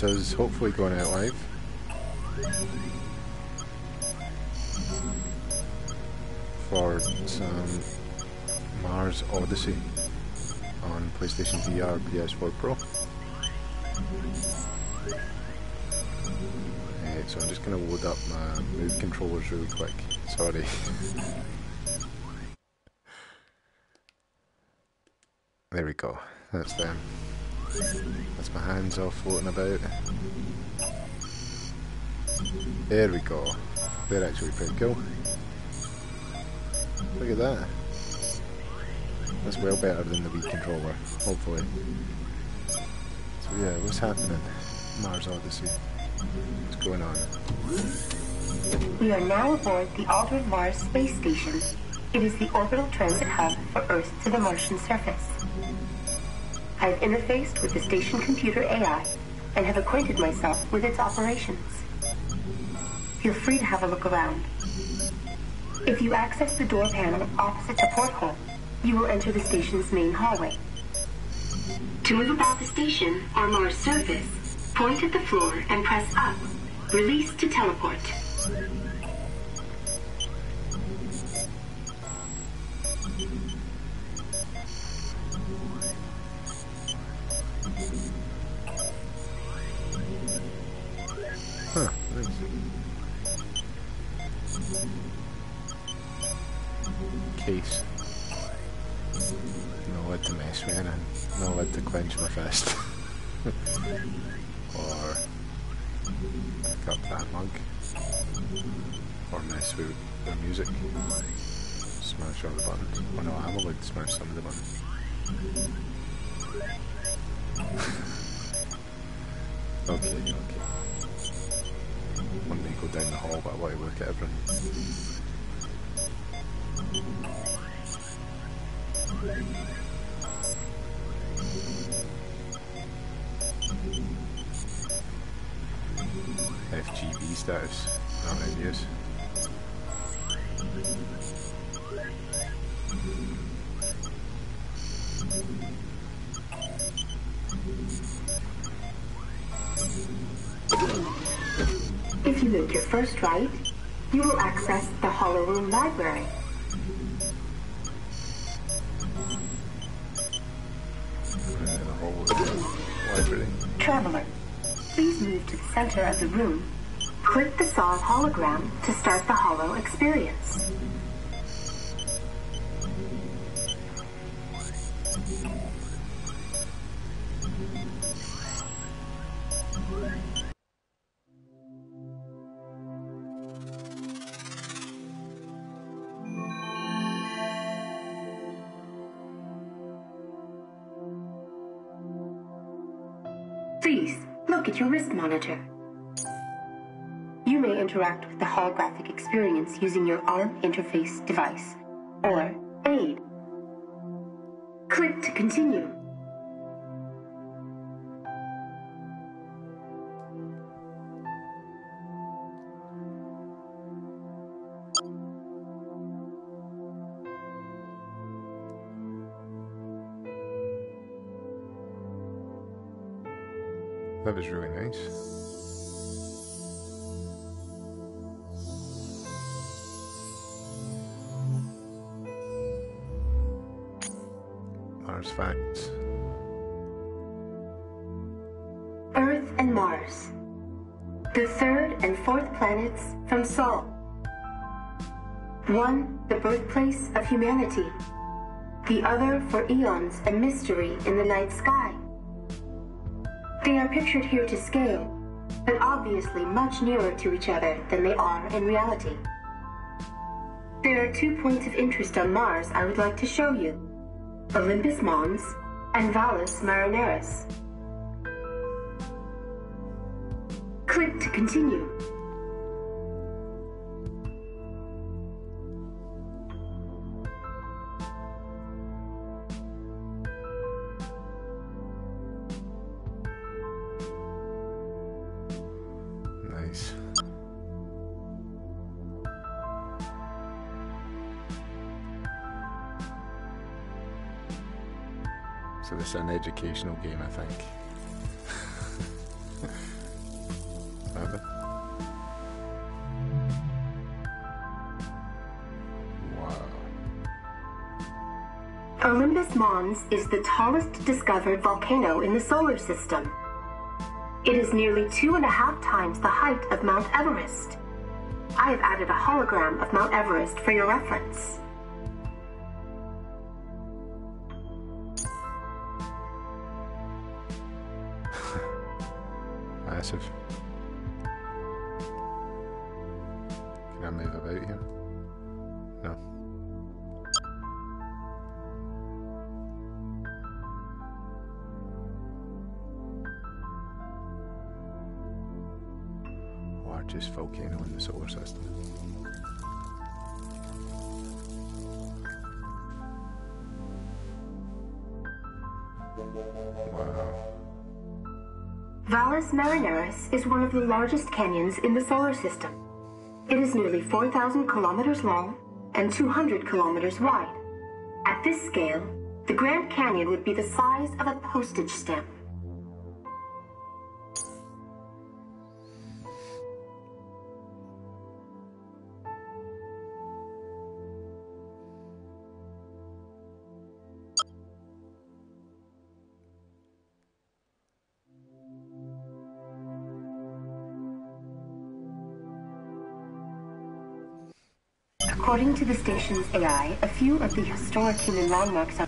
that's us hopefully going out live. For some Mars Odyssey on PlayStation VR, PS4 Pro. Uh, so I'm just going to load up my move controllers really quick. Sorry. there we go. That's them. That's my hands all floating about. There we go. They're actually pretty cool. Look at that. That's well better than the Wii controller, hopefully. So yeah, what's happening? Mars Odyssey. What's going on? We are now aboard the Aldrin Mars space station. It is the orbital transit hub for Earth to the Martian surface. I have interfaced with the station computer AI and have acquainted myself with its operations. Feel free to have a look around. If you access the door panel opposite the porthole, you will enter the station's main hallway. To move about the station on Mars surface, point at the floor and press up. Release to teleport. Okay, okay. One may go down the hall, but I want to look at everyone. FGB status. Not in make your first right, you will access the Hollow Room Library. Library. Traveler, please move to the center of the room. Click the saw hologram to start the Hollow experience. Monitor. You may interact with the holographic experience using your ARM interface device, or AID. Click to continue. Was really nice. Mars facts. Earth and Mars. The third and fourth planets from Sol. One, the birthplace of humanity. The other for eons a mystery in the night sky. Are pictured here to scale, but obviously much nearer to each other than they are in reality. There are two points of interest on Mars I would like to show you. Olympus Mons and Valles Marineris. Click to continue. So this is an educational game, I think. Olympus Mons is the tallest discovered volcano in the solar system. It is nearly two and a half times the height of Mount Everest. I have added a hologram of Mount Everest for your reference. Wow. Valles Marineris is one of the largest canyons in the solar system. It is nearly 4,000 kilometers long and 200 kilometers wide. At this scale, the Grand Canyon would be the size of a postage stamp. According to the station's AI, a few of the historic human landmarks are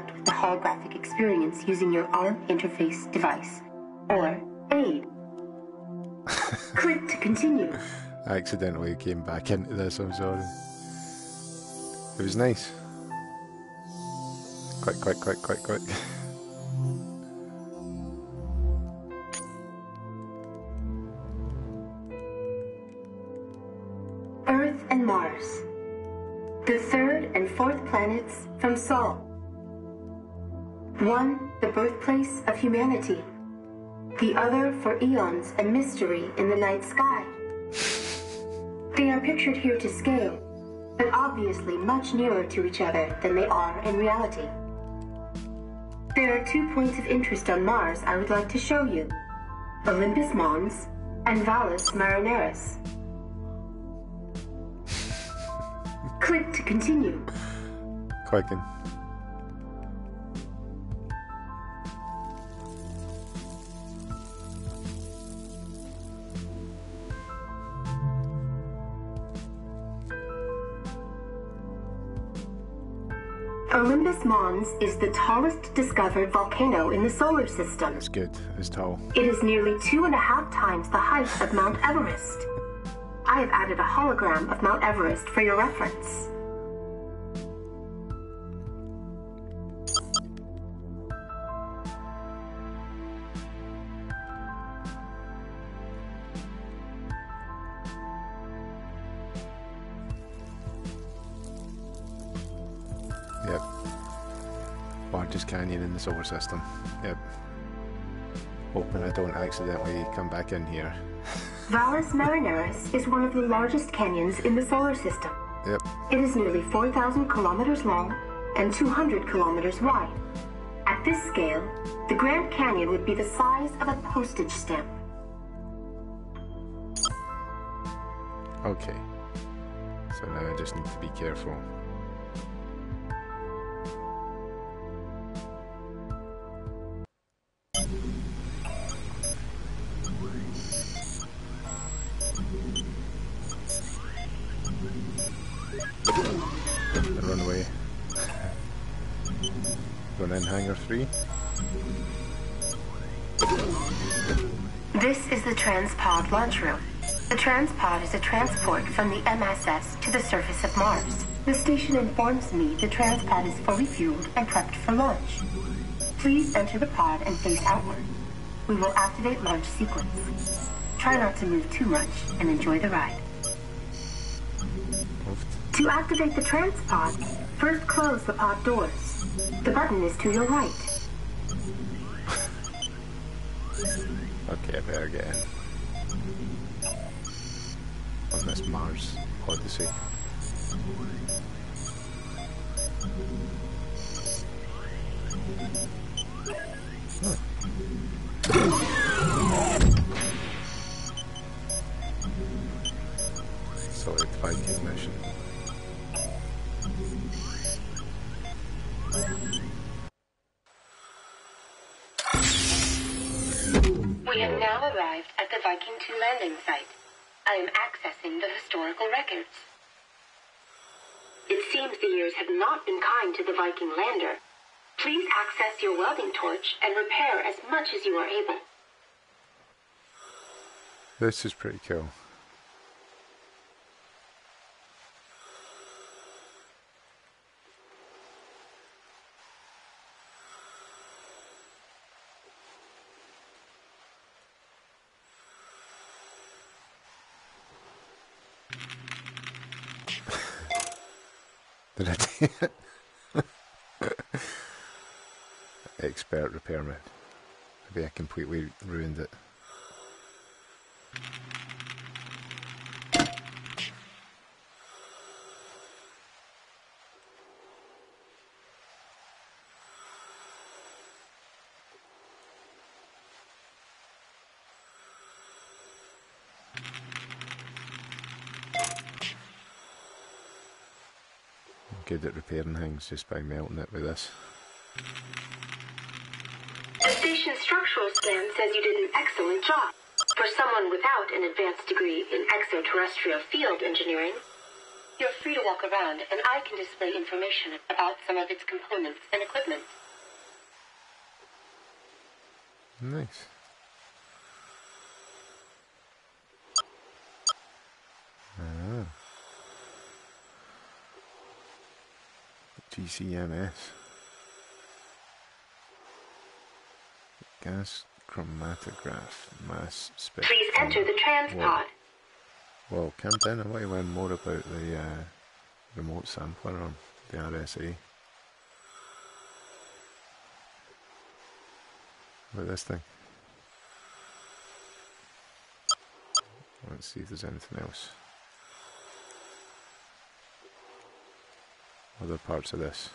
interact with the holographic experience using your ARM interface device or AID. Click to continue. I accidentally came back into this, I'm sorry. It was nice. Quick, quick, quick, quick, quick. Humanity. The other for eons a mystery in the night sky. They are pictured here to scale, but obviously much nearer to each other than they are in reality. There are two points of interest on Mars I would like to show you. Olympus Mons and Valles Marineris. Click to continue. Clicking. Mons is the tallest discovered volcano in the solar system. It's good. It's tall. It is nearly two and a half times the height of Mount Everest. I have added a hologram of Mount Everest for your reference. Largest canyon in the solar system. Yep. Hoping I don't accidentally come back in here. Valles Marineris is one of the largest canyons in the solar system. Yep. It is nearly 4,000 kilometers long and 200 kilometers wide. At this scale, the Grand Canyon would be the size of a postage stamp. Okay. So now I just need to be careful. Launch room. The Transpod is a transport from the MSS to the surface of Mars. The station informs me the Transpod is fully fueled and prepped for launch. Please enter the pod and face outward. We will activate launch sequence. Try not to move too much and enjoy the ride. To activate the transpod, first close the pod doors. The button is to your right. Okay, I better get in. On this Mars Odyssey. Solid the Viking lander. Please access your welding torch and repair as much as you are able. This is pretty cool. Did I do it? Expert repairman. Maybe I completely ruined it. good at repairing things just by melting it with this. The station structural scan says you did an excellent job. For someone without an advanced degree in extraterrestrial field engineering, you're free to walk around and I can display information about some of its components and equipment. Nice. Ah. GCMS. Gas chromatograph mass spec. Please enter the transpod. Well, calm down. I want to learn more about the uh, remote sampler on the RSA. About this thing. Let's see if there's anything else. Other parts of this.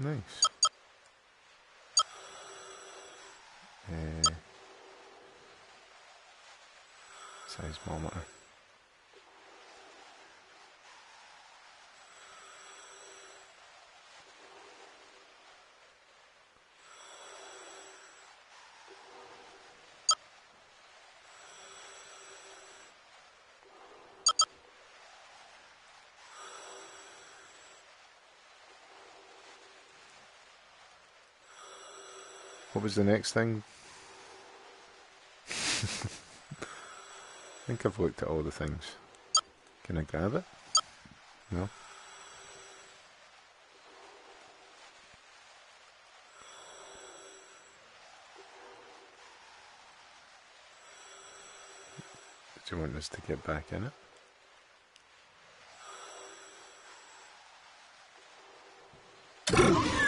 Nice. Uh, seismometer. Was the next thing? I think I've looked at all the things. Can I grab it? No. Do you want us to get back in it?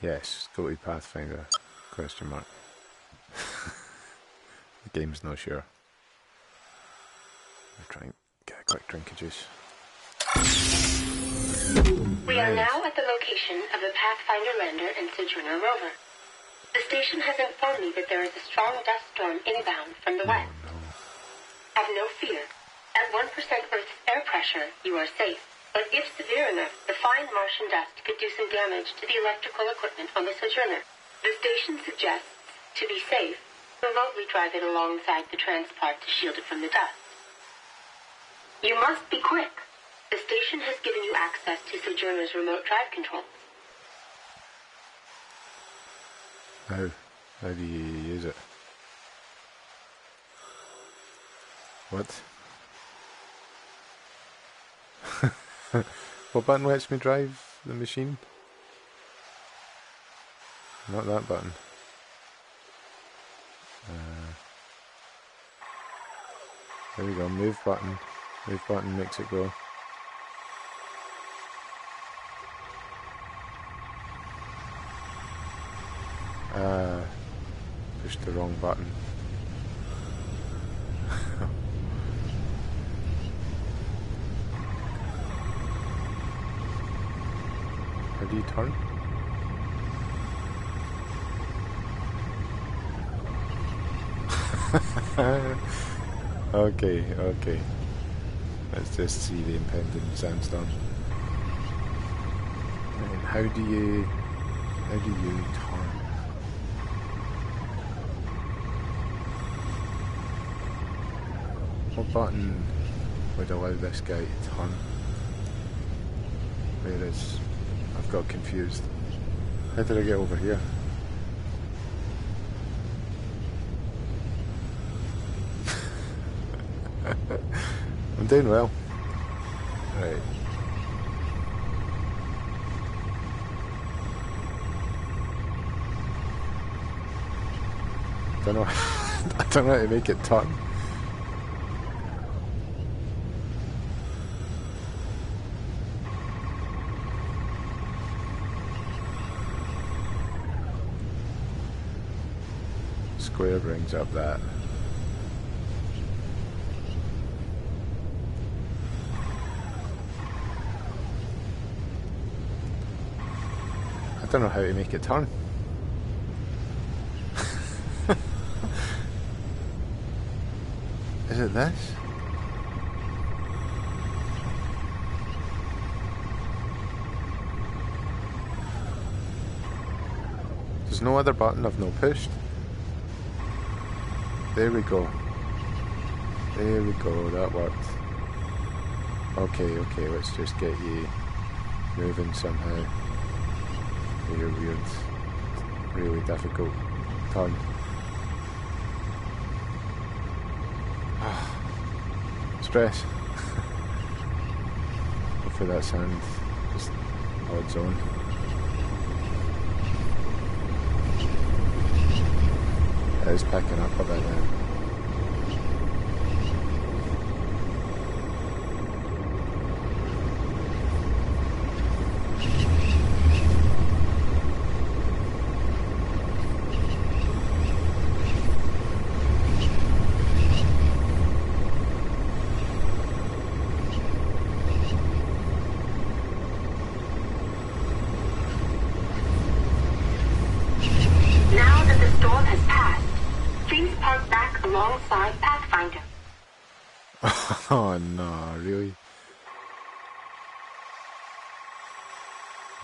Yes, go to Pathfinder. Question mark. the game's not sure. I'm trying to get a quick drink of juice. We are now at the location of the Pathfinder lander and Sojourner rover. The station has informed me that there is a strong dust storm inbound from the oh, west. Oh no. Have no fear. At 1% Earth's air pressure, you are safe. But if severe enough, the fine Martian dust could do some damage to the electrical equipment on the Sojourner. The station suggests, to be safe, remotely drive it alongside the transport to shield it from the dust. You must be quick. The station has given you access to Sojourner's remote drive controls. How? How do you use it? What? what button lets me drive the machine? Not that button. Uh, There we go, move button. Move button makes it go. Uh, pushed the wrong button. Do okay, okay. Let's just see the impending sandstorm. And how do you how do you turn? What button would allow this guy to turn? Whereas I've got confused. How did I get over here? I'm doing well. Right. Don't know. I don't know how to make it turn. Square brings up that. I don't know how to make it turn. Is it this? There's no other button I've no pushed. There we go. There we go, that worked. Okay, okay, let's just get you moving somehow. Your weird, really difficult turn. Stress. Hopefully that sound just odds on. Is packing up bit now. Now that the storm has passed, please park back alongside Pathfinder. Oh no, really?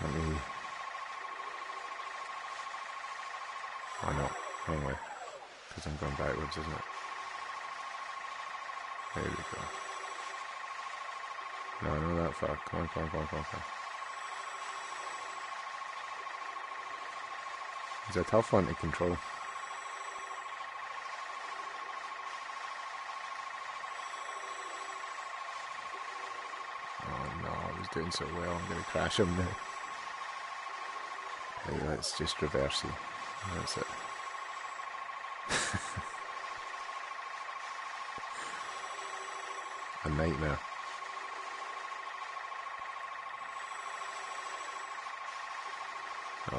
Let me. Oh no, wrong way. Because I'm going backwards, isn't it? There we go. No, no, that far. Come on, come on, come on, come on, come on. It's a tough one to control. Oh no, I was doing so well. I'm going to crash him now. Hey, let's just reverse you. That's it. A nightmare.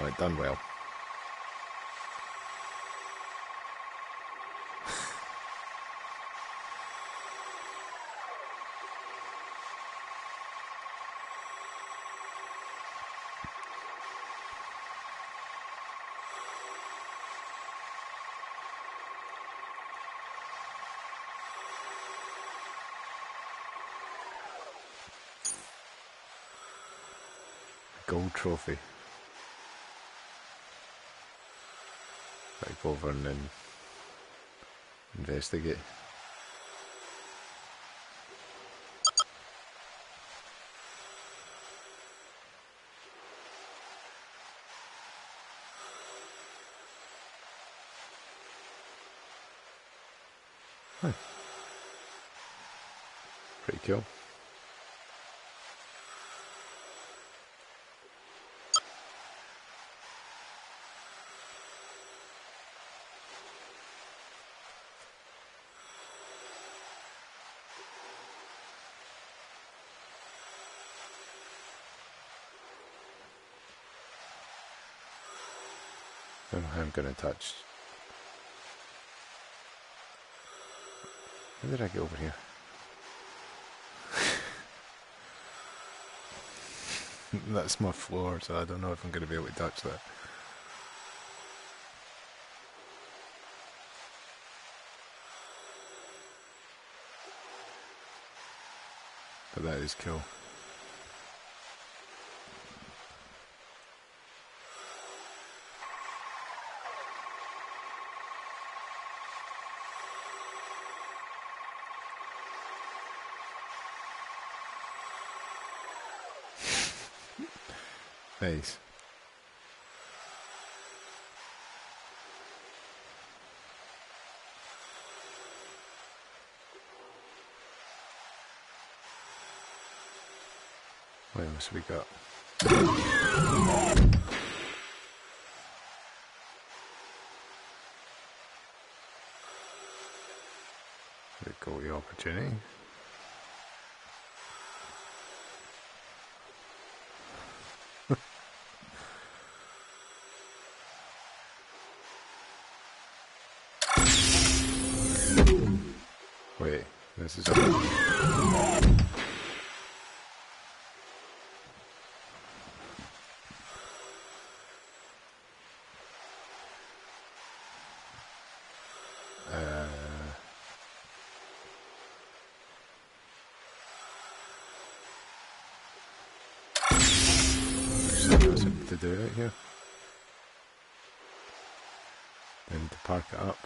It done well. Trophy. Like go over and then investigate. Huh. Pretty cool. I'm going to touch. How did I get over here? That's my floor, so I don't know if I'm going to be able to touch that. But that is cool. Nice. Else we got? We got the opportunity. Wait, this is a... Uh, something else I need to do right here. Then to park it up.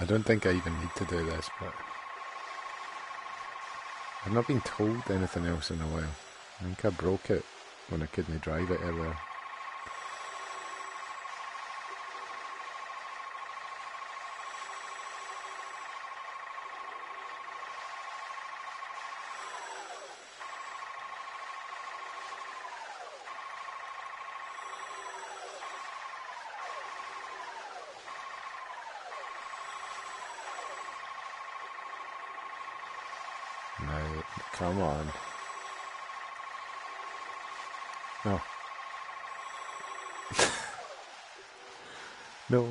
I don't think I even need to do this, but I've not been told anything else in a while. I think I broke it when I couldn't drive it earlier. No, come on. No. no.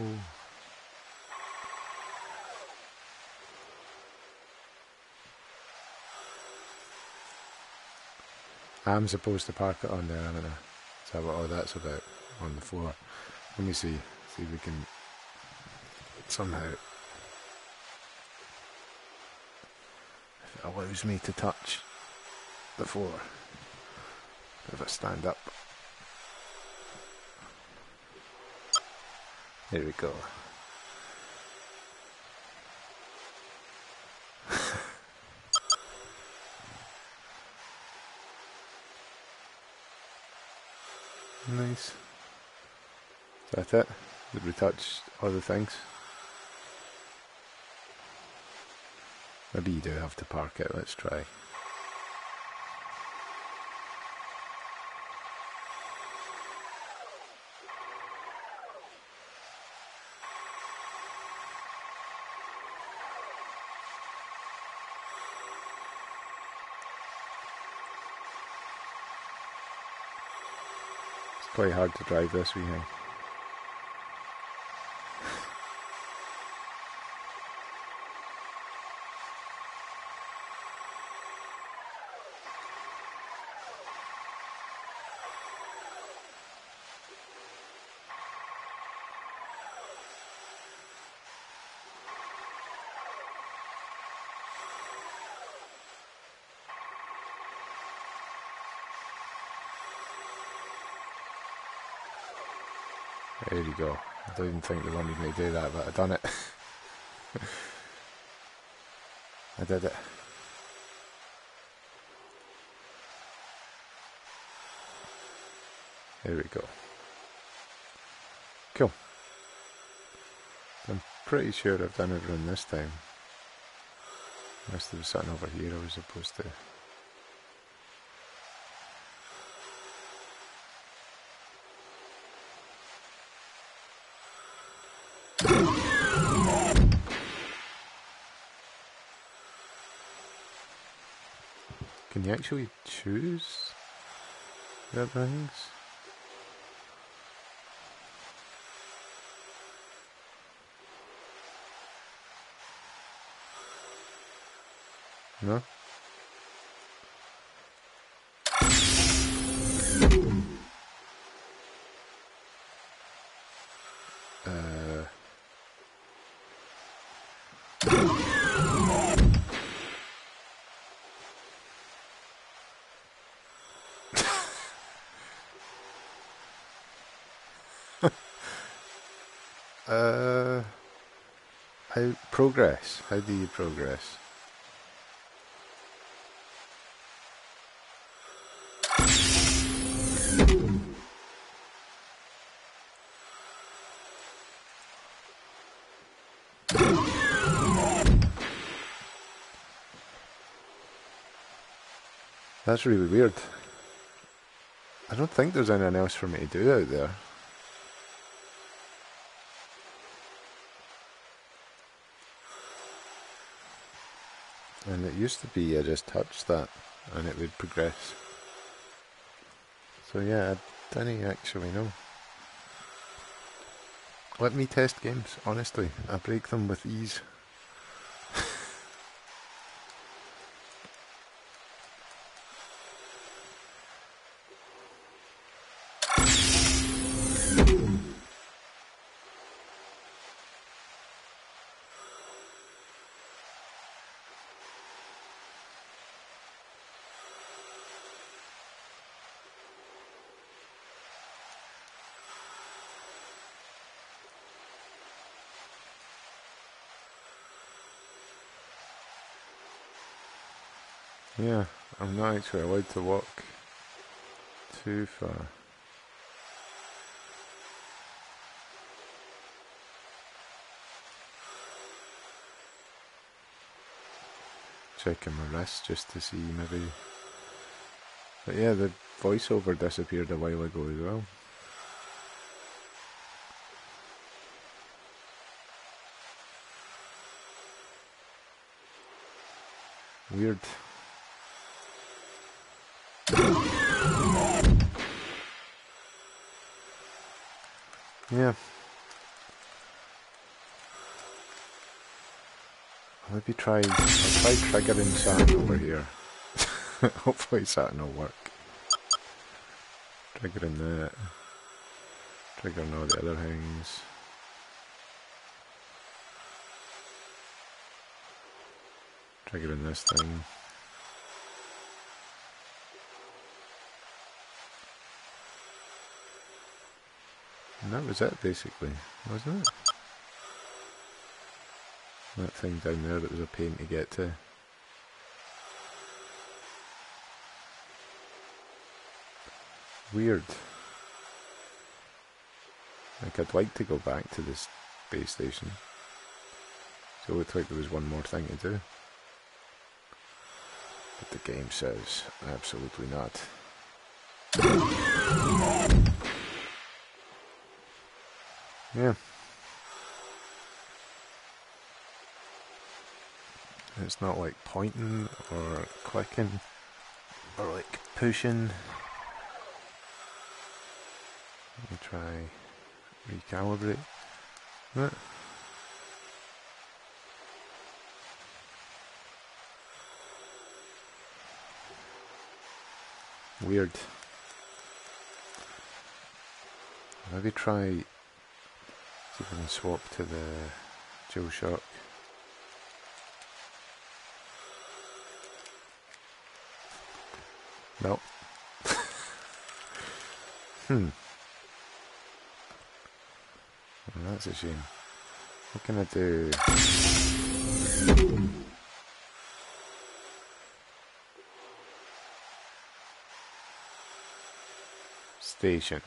I'm supposed to park it on there, am I? Is that what all that's about? On the floor. Let me see. See if we can somehow if it allows me to touch the floor. If I stand up. There we go. nice. Is that it? Did we touch other things? Maybe you do have to park it. Let's try. It's quite hard to drive this wee thing. There you go. I don't even think they wanted me to do that, but I done it. I did it. There we go. Cool. I'm pretty sure I've done everything this time. Unless there was something over here I was supposed to Can you actually choose the things? No? Uh, how progress? How do you progress? That's really weird. I don't think there's anything else for me to do out there. And it used to be I just touched that and it would progress. So yeah, I don't actually know. Let me test games, honestly. I break them with ease. Yeah, I'm not actually allowed to walk too far. Checking my wrist just to see maybe. But yeah, the voiceover disappeared a while ago as well. Weird. Yeah. Maybe try, try triggering something over here. Hopefully something will work. Triggering that. Triggering all the other things. Triggering this thing. And that was it basically, wasn't it? That thing down there that was a pain to get to. Weird. Like I'd like to go back to this base station. So it looked like there was one more thing to do. But the game says absolutely not. Yeah. It's not like pointing or clicking or like pushing. Let me try recalibrate. Right. Weird. Maybe try See if I can swap to the DualShock. Nope. hmm. And that's a shame. What can I do? Station.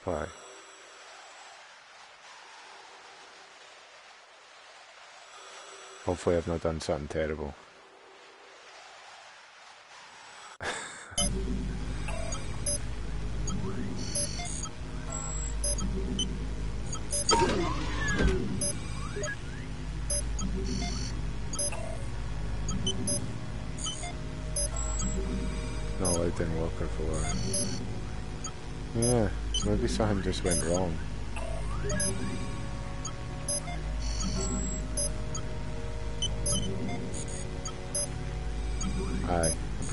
Apply. Hopefully I've not done something terrible. No, it didn't work before. Yeah, maybe something just went wrong.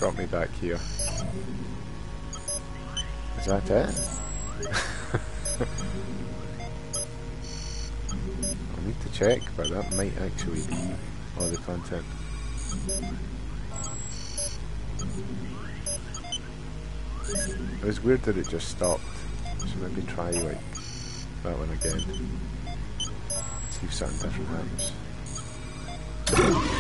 It me back here. Is that it? I need to check, but that might actually be all the content. It was weird that it just stopped. So maybe try like that one again. See if something different happens.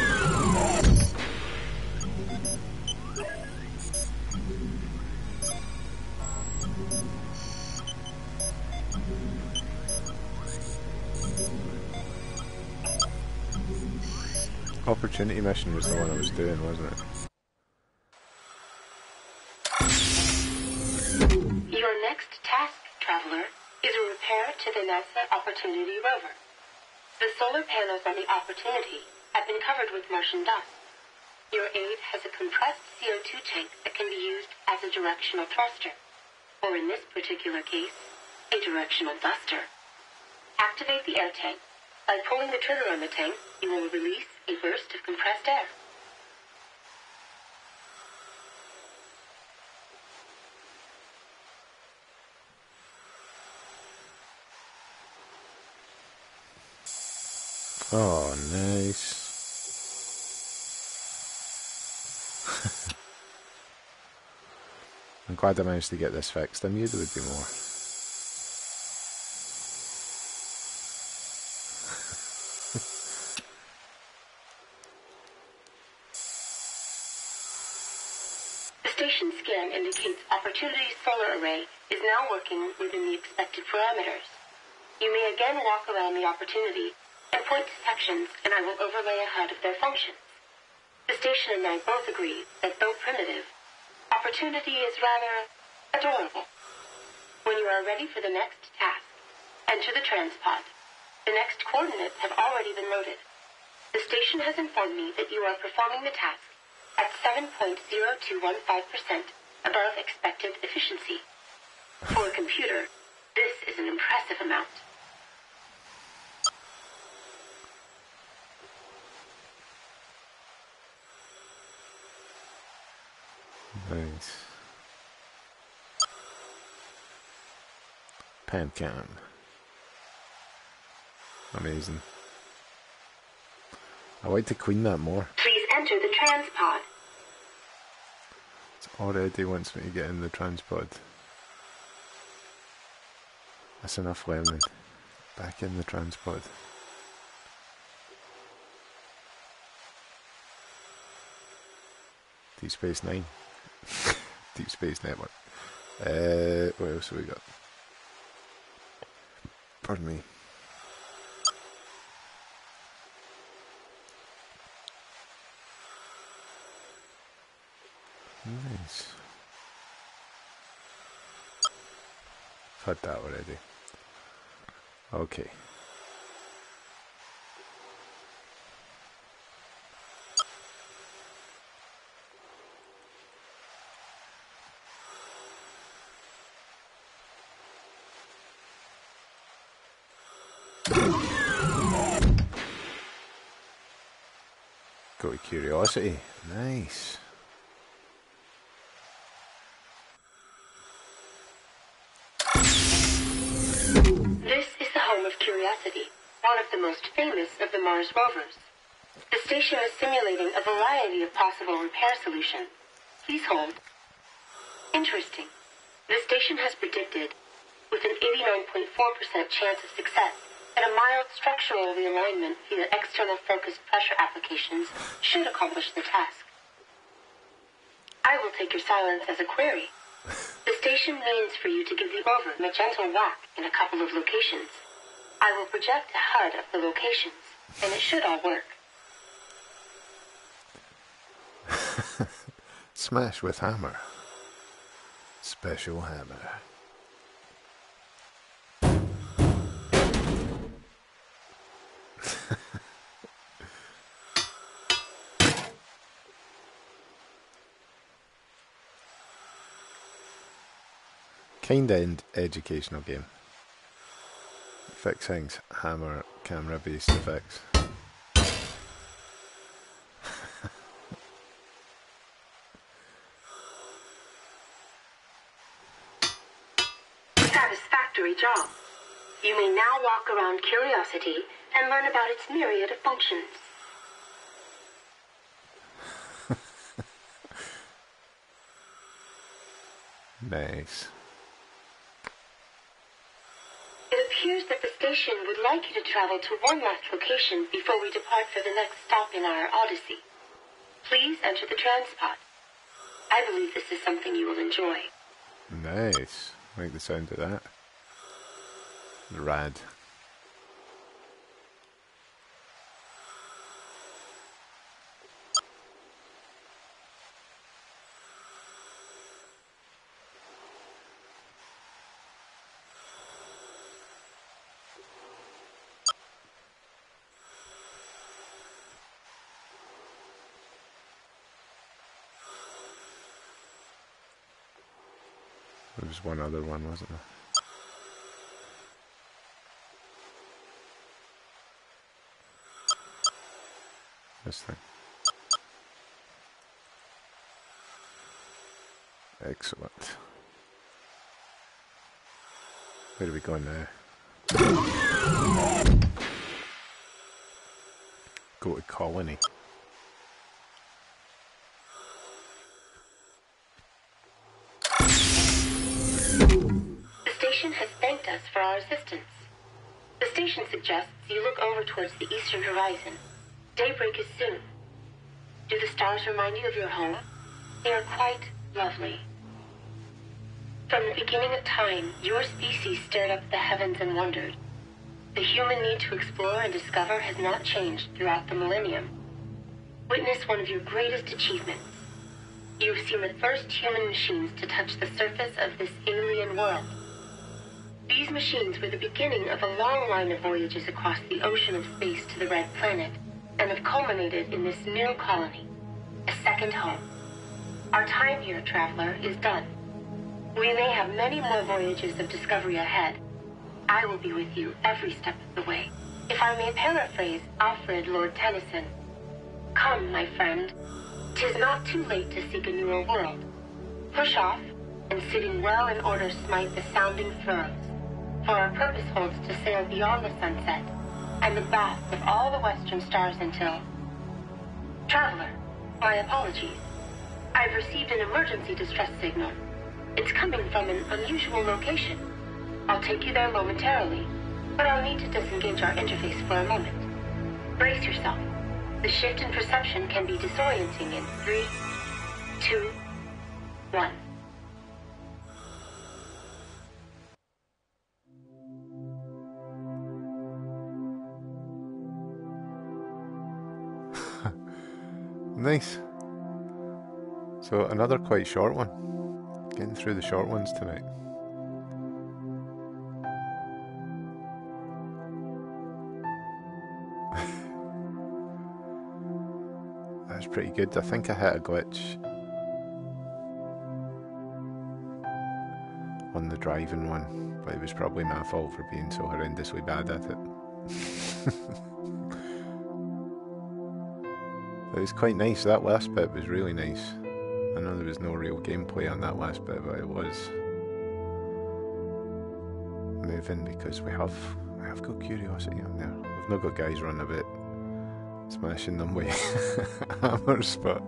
Opportunity mission was the one I was doing, wasn't it? Your next task, traveler, is a repair to the NASA Opportunity rover. The solar panels on the Opportunity have been covered with Martian dust. Your aid has a compressed CO2 tank that can be used as a directional thruster, or in this particular case, a directional duster. Activate the air tank. By pulling the trigger on the tank, you will release a burst of compressed air. Oh, nice. I'm glad I managed to get this fixed. I knew there would be more. The station scan indicates Opportunity's solar array is now working within the expected parameters. You may again walk around the Opportunity and point to sections, and I will overlay a HUD of their functions. The station and I both agree that though primitive, Opportunity is rather adorable. When you are ready for the next task, enter the transpod. The next coordinates have already been loaded. The station has informed me that you are performing the task at 7.0215% above expected efficiency. For a computer, this is an impressive amount. Nice. Pancam. Amazing. I like to clean that more. Please enter the transpod. It already wants me to get in the transpod. That's enough learning. Back in the transpod. Deep Space Nine. Deep Space Network. Uh, what else have we got? Pardon me. Nice. Had that already. Okay. Go Nice. This is the home of Curiosity, one of the most famous of the Mars rovers. The station is simulating a variety of possible repair solutions. Please hold. Interesting. The station has predicted with an 89.4% chance of success, and a mild structural realignment via external focused pressure applications should accomplish the task. I will take your silence as a query. The station means for you to give the orbit a gentle whack in a couple of locations. I will project a HUD of the locations, and it should all work. Smash with hammer. Special hammer. Kinda educational game. Fixings, hammer, camera based effects. Satisfactory job. You may now walk around Curiosity and learn about its myriad of functions. nice. It appears that the station would like you to travel to one last location before we depart for the next stop in our odyssey. Please enter the transpod. I believe this is something you will enjoy. Nice. Like the sound of that. Rad. Was one other one, wasn't there? This thing. Excellent. Where are we going now? Go to Colony. The station has thanked us for our assistance. The station suggests you look over towards the eastern horizon. Daybreak is soon. Do the stars remind you of your home? They are quite lovely. From the beginning of time, your species stared up at the heavens and wondered. The human need to explore and discover has not changed throughout the millennium. Witness one of your greatest achievements. You have seen the first human machines to touch the surface of this alien world. These machines were the beginning of a long line of voyages across the ocean of space to the Red Planet, and have culminated in this new colony, a second home. Our time here, traveler, is done. We may have many more voyages of discovery ahead. I will be with you every step of the way. If I may paraphrase Alfred Lord Tennyson, Come, my friend, tis not too late to seek a newer world. Push off, and sitting well in order smite the sounding furrows. For our purpose holds to sail beyond the sunset, and the bath of all the western stars until... Traveler, my apologies. I've received an emergency distress signal. It's coming from an unusual location. I'll take you there momentarily, but I'll need to disengage our interface for a moment. Brace yourself. The shift in perception can be disorienting in three, two, one. Nice. So another quite short one. Getting through the short ones tonight. That's pretty good. I think I hit a glitch on the driving one, but it was probably my fault for being so horrendously bad at it. It was quite nice. That last bit was really nice. I know there was no real gameplay on that last bit, but it was moving because we have we have got curiosity on there. We've not got guys running about smashing them with hammers, but.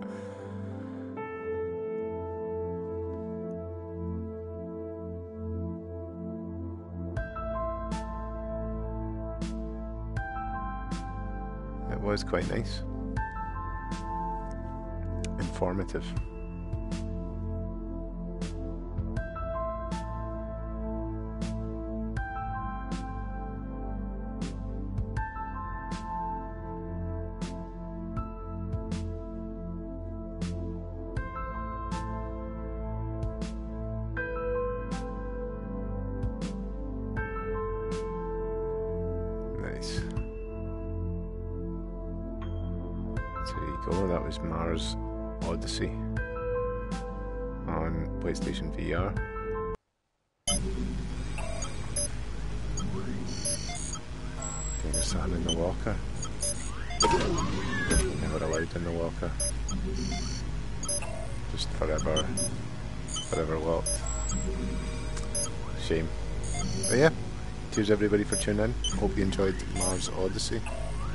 It was quite nice. Informative. Shame. But yeah, cheers everybody for tuning in. Hope you enjoyed Mars Odyssey.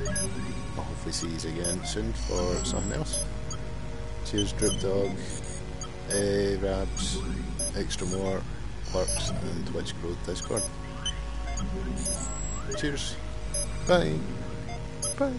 I'll hopefully see you again soon for something else. Cheers, Drip Dog, uh, Rabs, Extra More, Clerks, and Twitch Growth Discord. Cheers. Bye. Bye.